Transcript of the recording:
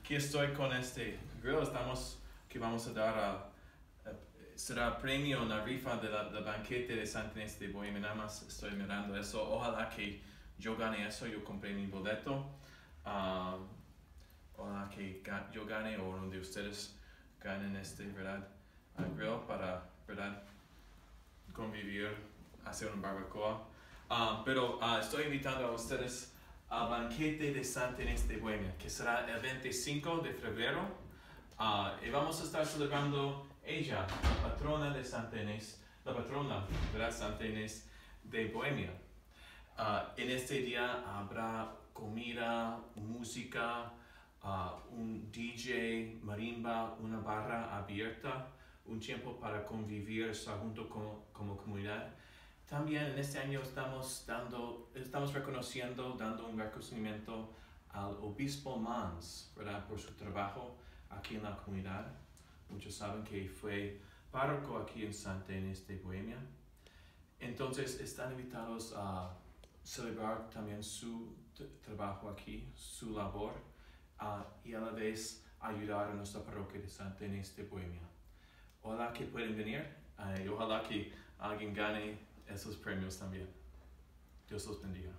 aquí estoy con este grill. Estamos que vamos a dar a, será premio en la rifa de la, banquete de Santa Inés de Bohemia. Nada más estoy mirando eso. Ojalá que yo gane eso. Yo compré mi boleto. Uh, ojalá que yo gane o uno de ustedes ganen este, ¿verdad? grill para, ¿verdad? Convivir, hacer una barbacoa. Uh, pero uh, estoy invitando a ustedes al banquete de Santa Inés de Bohemia, que será el 25 de febrero. Uh, y vamos a estar celebrando ella, la patrona de Santa Inés, la patrona de Santa Inés de Bohemia. en este día habrá comida, música, un DJ, marimba, una barra abierta, un tiempo para convivir, junto como, como comunidad. También en este año estamos, dando, estamos reconociendo, dando un reconocimiento al obispo Mans, ¿verdad? Por su trabajo aquí en la comunidad. Muchos saben que fue párroco aquí en Santa Inés de Bohemia. Entonces están invitados a celebrar también su trabajo aquí, su labor, uh, y a la vez ayudar a nuestra parroquia de Santa Inés de Bohemia. Ojalá que pueden venir uh, y ojalá que alguien gane esos premios también. Dios los bendiga.